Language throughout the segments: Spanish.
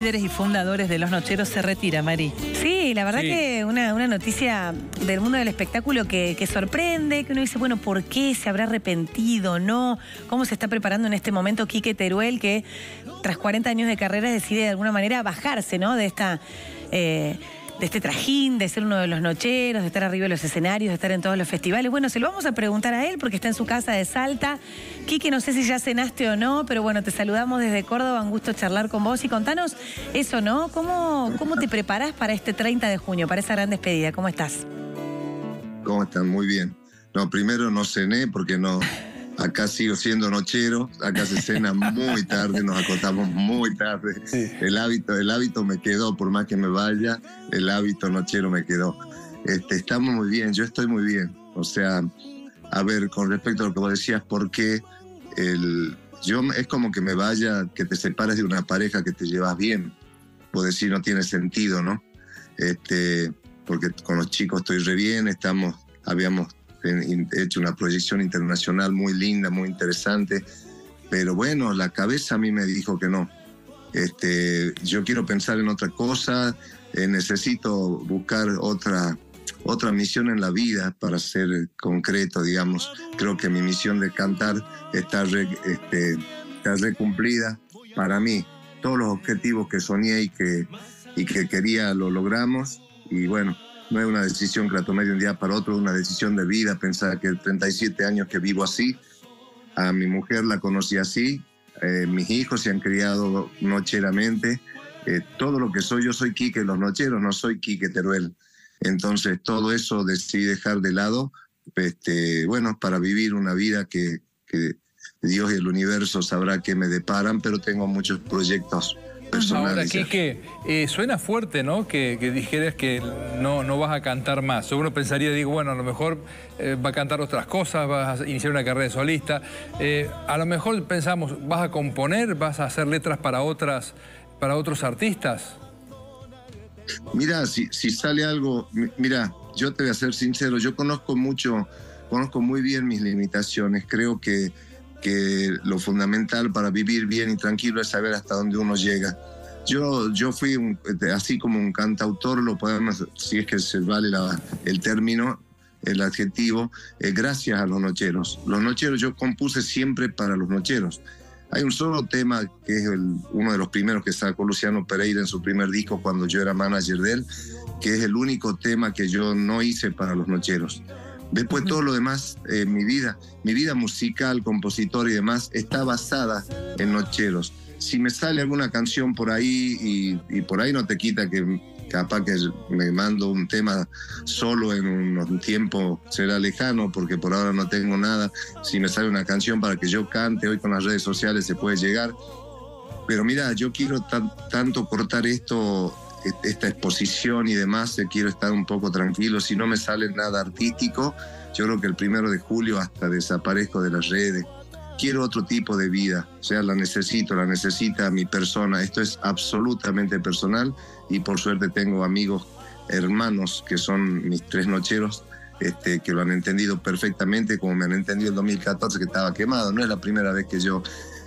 líderes y fundadores de Los Nocheros se retira, Mari. Sí, la verdad Sí. que una, una noticia del mundo del espectáculo que, que sorprende, que uno dice, bueno, ¿por qué? ¿Se habrá arrepentido? ¿No? ¿Cómo se está preparando en este momento Quique Teruel que tras 40 años de carrera decide de alguna manera bajarse, ¿no? De esta... eh, de este trajín, de ser uno de los nocheros, de estar arriba de los escenarios, de estar en todos los festivales. Bueno, se lo vamos a preguntar a él porque está en su casa de Salta. Quique, no sé si ya cenaste o no, pero bueno, te saludamos desde Córdoba, un gusto charlar con vos y contanos eso, ¿no? ¿Cómo, cómo te preparás para este 30 de junio, para esa gran despedida? ¿Cómo estás? ¿Cómo están? Muy bien. No, primero no cené porque no. Acá sigo siendo nochero, acá se cena muy tarde, nos acostamos muy tarde. El hábito, el hábito me quedó, por más que me vaya, el hábito nochero me quedó. Este, estamos muy bien, yo estoy muy bien. O sea, a ver, con respecto a lo que vos decías, ¿por qué el, yo es como que me vaya, que te separes de una pareja que te llevas bien? Pues decir, no tiene sentido, ¿no? Este, porque con los chicos estoy re bien, estamos, habíamos hecho una proyección internacional muy linda, muy interesante, pero bueno, la cabeza a mí me dijo que no. Este, yo quiero pensar en otra cosa, eh, necesito buscar otra, otra misión en la vida para ser concreto, digamos. Creo que mi misión de cantar está re, este, está re cumplida para mí. Todos los objetivos que soñé y que, y que quería lo logramos y bueno, no es una decisión que la tomé de un día para otro, es una decisión de vida. Pensar que 37 años que vivo así, a mi mujer la conocí así, eh, mis hijos se han criado nocheramente. eh, todo lo que soy, yo soy Quique Los Nocheros, no soy Quique Teruel. Entonces, todo eso decidí dejar de lado, este, bueno, para vivir una vida que, que Dios y el universo sabrá que me deparan, pero tengo muchos proyectos Ahora. Quique, eh, suena fuerte, ¿no? Que, que dijeras que no, no vas a cantar más. Uno pensaría, digo, bueno, a lo mejor eh, va a cantar otras cosas, vas a iniciar una carrera de solista. Eh, a lo mejor pensamos, ¿vas a componer? ¿Vas a hacer letras para, otras, para otros artistas? Mira, si, si sale algo, mi- mira, yo te voy a ser sincero, yo conozco mucho, conozco muy bien mis limitaciones, creo que, que lo fundamental para vivir bien y tranquilo es saber hasta dónde uno llega. Yo, yo fui un- así como un cantautor, lo podemos, si es que se vale la- el término, el adjetivo, eh, gracias a los nocheros. Los nocheros yo compuse siempre para los nocheros. Hay un solo tema que es el- uno de los primeros que sacó Luciano Pereira en su primer disco cuando yo era manager de él, que es el único tema que yo no hice para los nocheros. Después todo lo demás, eh, mi vida, mi vida musical, compositor y demás, está basada en nocheros. Si me sale alguna canción por ahí y, y por ahí no te quita que capaz que me mando un tema solo en un, tiempo será lejano porque por ahora no tengo nada. Si me sale una canción para que yo cante, hoy con las redes sociales se puede llegar. Pero mira, yo quiero tan- tanto cortar esto, esta exposición y demás, eh, quiero estar un poco tranquilo. Si no me sale nada artístico, yo creo que el primero de julio hasta desaparezco de las redes. Quiero otro tipo de vida, o sea, la necesito, la necesita mi persona. Esto es absolutamente personal y por suerte tengo amigos, hermanos, que son mis tres nocheros, este, que lo han entendido perfectamente, como me han entendido el 2014 que estaba quemado. No es la primera vez que yo,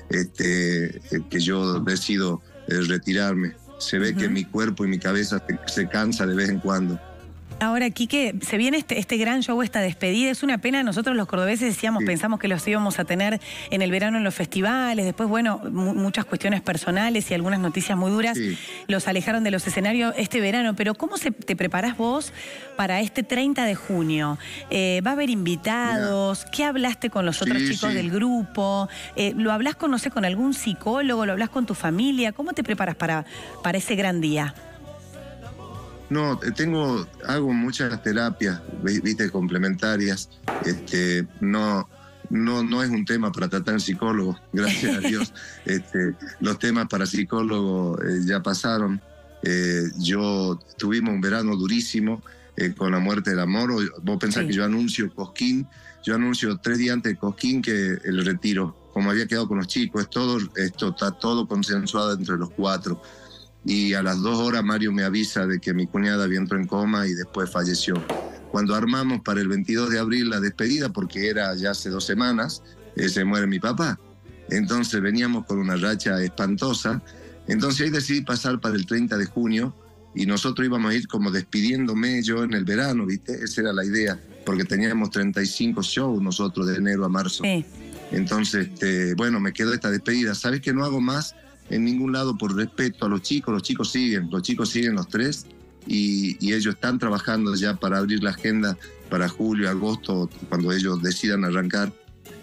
este, eh, que yo decido eh, retirarme. Se ve que mi cuerpo y mi cabeza se, se cansa de vez en cuando. Ahora, Quique, se viene este, este gran show, esta despedida. Es una pena, nosotros los cordobeses decíamos, Sí. pensamos que los íbamos a tener en el verano en los festivales. Después, bueno, mu- muchas cuestiones personales y algunas noticias muy duras Sí. los alejaron de los escenarios este verano. Pero, ¿cómo se, te preparás vos para este 30 de junio? Eh, ¿Va a haber invitados? ¿Qué hablaste con los Sí, otros chicos del grupo? Eh, ¿Lo hablas con, no sé, con algún psicólogo? ¿Lo hablas con tu familia? ¿Cómo te preparas para, para ese gran día? No, tengo, hago muchas terapias, vi- viste, complementarias. Este, no, no, no es un tema para tratar en psicólogo, gracias a Dios. Este, los temas para psicólogo eh, ya pasaron. Eh, yo tuvimos un verano durísimo eh, con la muerte del amor. Vos pensás Sí. que yo anuncio Cosquín, yo anuncio tres días antes de Cosquín que el retiro. Como había quedado con los chicos, es todo, esto está todo consensuado entre los cuatro y a las dos horas Mario me avisa de que mi cuñada había entrado en coma y después falleció. Cuando armamos para el 22 de abril la despedida, porque era ya hace dos semanas, eh, se muere mi papá. Entonces veníamos con una racha espantosa Entonces ahí decidí pasar para el 30 de junio y nosotros íbamos a ir como despidiéndome yo en el verano, ¿viste? Esa era la idea, porque teníamos 35 shows nosotros de enero a marzo. Sí. Entonces, este, bueno, me quedó esta despedida. ¿Sabes que no hago más en ningún lado por respeto a los chicos? Los chicos siguen, los chicos siguen los tres y, y ellos están trabajando ya para abrir la agenda para julio, agosto, cuando ellos decidan arrancar.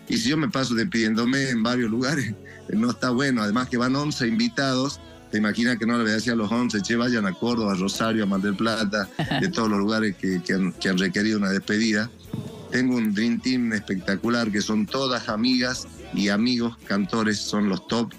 Y si yo me paso despidiéndome en varios lugares, no está bueno. Además que van 11 invitados. Te imaginas que no le voy a decir a los 11, che, vayan a Córdoba, a Rosario, a Mar del Plata, de todos los lugares que, que han, que han requerido una despedida. Tengo un Dream Team espectacular que son todas amigas y amigos cantores, son los top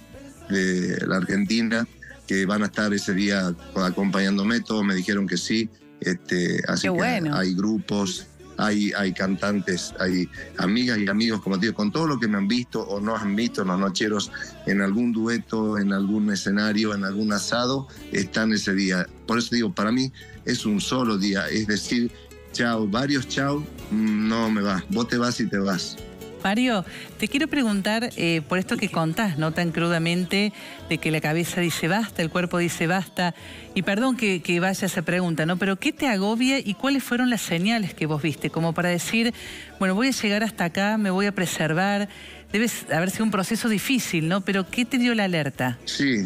de la Argentina, que van a estar ese día acompañándome. Todos me dijeron que sí. Este, así Qué que hay grupos, hay, hay cantantes, hay amigas y amigos, como te digo, con todo lo que me han visto o no han visto los nocheros en algún dueto, en algún escenario, en algún asado, están ese día. Por eso digo, para mí es un solo día, es decir, chao, varios chao, no me vas, vos te vas y te vas. Mario, te quiero preguntar eh, por esto que contás, ¿no? Tan crudamente, de que la cabeza dice basta, el cuerpo dice basta. Y perdón que, que vaya esa pregunta, ¿no? Pero ¿qué te agobia y cuáles fueron las señales que vos viste? Como para decir, bueno, voy a llegar hasta acá, me voy a preservar. Debe haber sido un proceso difícil, ¿no? Pero ¿qué te dio la alerta? Sí.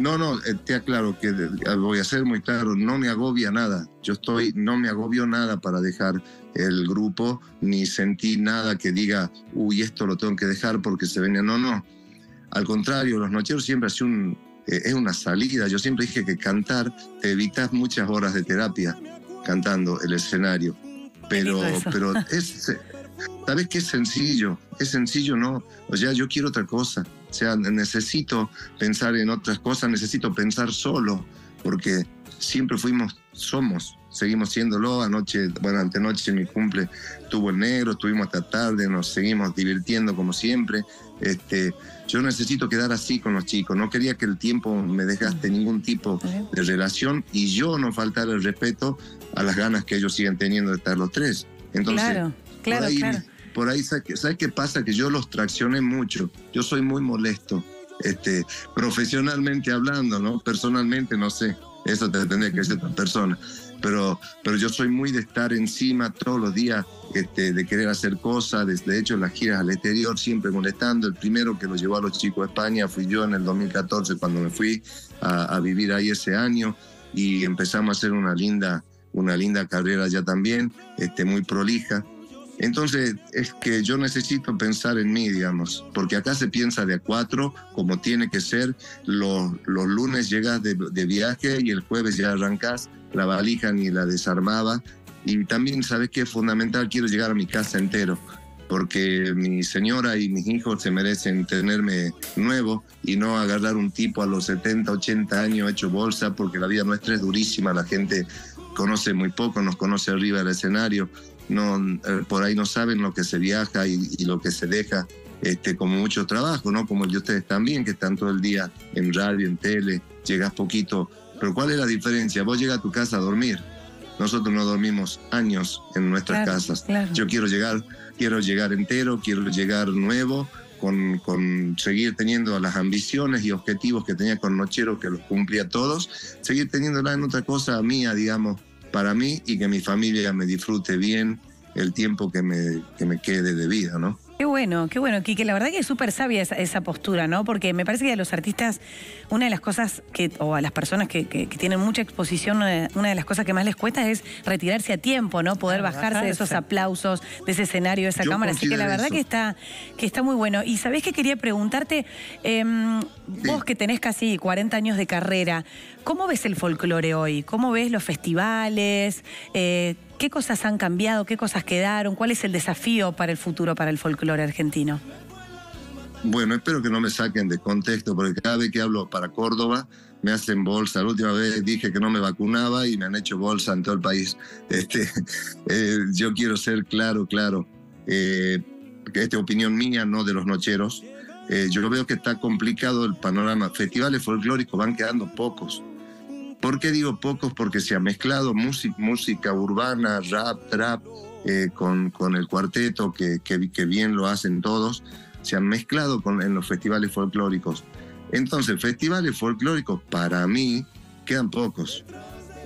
No, no, eh, te aclaro que eh, voy a ser muy claro, no me agobia nada. Yo estoy, no me agobio nada para dejar el grupo, ni sentí nada que diga, uy, esto lo tengo que dejar porque se venía. No, no. Al contrario, los nocheros siempre ha sido un, eh, es una salida. Yo siempre dije que cantar te evitas muchas horas de terapia cantando el escenario. Pero, pero es, ¿sabes qué es sencillo? Es sencillo, ¿no? O sea, yo quiero otra cosa. O sea, necesito pensar en otras cosas, necesito pensar solo, porque siempre fuimos, somos, seguimos siéndolo. Anoche, bueno, antenoche mi cumple tuvo el negro, estuvimos hasta tarde, nos seguimos divirtiendo como siempre. Este, yo necesito quedar así con los chicos, no quería que el tiempo me dejaste ningún tipo de relación y yo no faltar el respeto a las ganas que ellos siguen teniendo de estar los tres. Entonces, claro, claro, ahí, claro. Por ahí ¿sabes qué, ¿sabes qué pasa? Que yo los traccioné mucho, yo soy muy molesto, este, profesionalmente hablando, ¿no? Personalmente no sé, eso te tendría que decir otra persona, pero, pero yo soy muy de estar encima todos los días, este, de querer hacer cosas, de, de hecho las giras al exterior siempre molestando, el primero que lo llevó a los chicos a España fui yo en el 2014 cuando me fui a, a vivir ahí ese año y empezamos a hacer una linda, una linda carrera ya también, este, muy prolija. Entonces, es que yo necesito pensar en mí, digamos, porque acá se piensa de a cuatro, como tiene que ser. Los, los lunes llegas de, de viaje y el jueves ya arrancas, la valija ni la desarmaba. Y también, ¿sabes qué? Es fundamental, quiero llegar a mi casa entero, porque mi señora y mis hijos se merecen tenerme nuevo y no agarrar un tipo a los 70, 80 años hecho bolsa, porque la vida nuestra es durísima, la gente conoce muy poco, nos conoce arriba del escenario no, eh, por ahí no saben lo que se viaja y, y, lo que se deja, este, como mucho trabajo, ¿no? Como el de ustedes también, que están todo el día en radio, en tele, llegas poquito. Pero ¿cuál es la diferencia? Vos llegas a tu casa a dormir. Nosotros no dormimos años en nuestras Claro, casas. claro. Yo quiero llegar, quiero llegar entero, quiero llegar nuevo, con, con seguir teniendo las ambiciones y objetivos que tenía con Nochero, que los cumplía todos, seguir teniéndola en otra cosa mía, digamos, para mí y que mi familia me disfrute bien el tiempo que me, que me quede de vida, ¿no? Qué bueno, qué bueno, Quique. La verdad que es súper sabia esa, esa, postura, ¿no? Porque me parece que a los artistas, una de las cosas que, o a las personas que, que, que tienen mucha exposición, una, de las cosas que más les cuesta es retirarse a tiempo, ¿no? Poder Claro, bajarse de esos aplausos, de ese escenario, de esa Yo cámara. Así que la verdad eso. que está, que está muy bueno. Y sabés que quería preguntarte, em, vos que tenés casi 40 años de carrera, ¿cómo ves el folclore hoy? ¿Cómo ves los festivales? Eh, ¿Qué cosas han cambiado? ¿Qué cosas quedaron? ¿Cuál es el desafío para el futuro para el folclore argentino? Bueno, espero que no me saquen de contexto, porque cada vez que hablo para Córdoba me hacen bolsa. La última vez dije que no me vacunaba y me han hecho bolsa en todo el país. Este, eh, yo quiero ser claro, claro. Eh, que esta es opinión mía, no de los nocheros. Eh, yo veo que está complicado el panorama. Festivales folclóricos van quedando pocos. ¿Por qué digo pocos? Porque se ha mezclado música, música urbana, rap, trap, eh, con, con el cuarteto, que, que, que bien lo hacen todos se han mezclado con, en los festivales folclóricos. Entonces, festivales folclóricos, para mí, quedan pocos.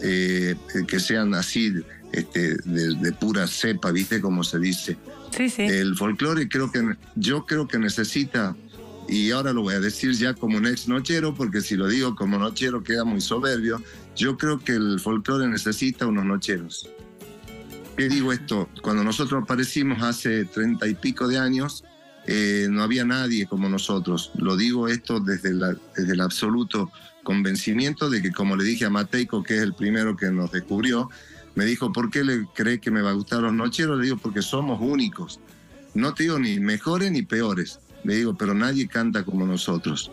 Eh, que sean así, este, de, pura cepa, ¿viste? Como se dice. Sí, sí. El folclore creo que, yo creo que necesita, y ahora lo voy a decir ya como un ex nochero, porque si lo digo como nochero queda muy soberbio, yo creo que el folclore necesita unos nocheros. ¿Qué digo esto? Cuando nosotros aparecimos hace treinta y pico de años, eh, no había nadie como nosotros. Lo digo esto desde, desde el absoluto convencimiento de que, como le dije a Mateico, que es el primero que nos descubrió, me dijo, ¿por qué le cree que me va a gustar los nocheros? Le digo, porque somos únicos. No te digo ni mejores ni peores. Le digo, pero nadie canta como nosotros.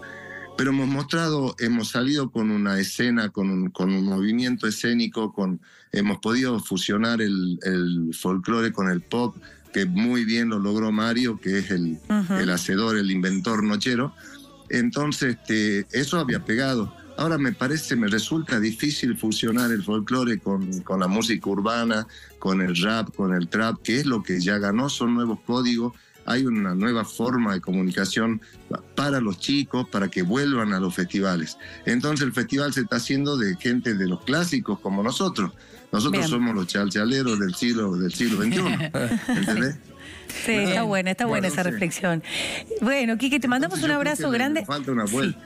Pero hemos mostrado, hemos salido con una escena, con un, con un movimiento escénico, con, hemos podido fusionar el, el folclore con el pop, que muy bien lo logró Mario, que es el, el hacedor, el inventor nochero. Entonces, este, eso había pegado. Ahora me parece, me resulta difícil fusionar el folclore con, con, la música urbana, con el rap, con el trap, que es lo que ya ganó, son nuevos códigos, hay una nueva forma de comunicación para los chicos, para que vuelvan a los festivales. Entonces el festival se está haciendo de gente de los clásicos como nosotros. Nosotros somos los chalchaleros del siglo, del siglo XXI. ¿Entendés? Sí, está buena, está buena esa reflexión. Bueno, Kike, te mandamos un abrazo grande. Falta una vuelta.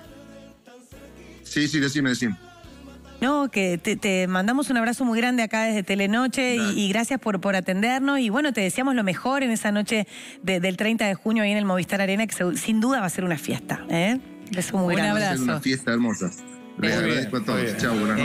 Sí, sí, decime, decime. No, que te, mandamos un abrazo muy grande acá desde Telenoche y, gracias por, por atendernos. Y bueno, te deseamos lo mejor en esa noche del 30 de junio ahí en el Movistar Arena, que sin duda va a ser una fiesta. ¿eh? Beso muy un grande. Va a ser una fiesta hermosa. Les agradezco a todos. Chao, buenas noches.